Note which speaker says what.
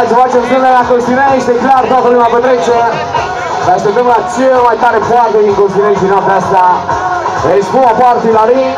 Speaker 1: Hai să facem stânga la Constinești, e clar, toată lumea petrece. Ne așteptăm la cel mai tare poartă din Constinești din noaptea asta. Expo Party la ring.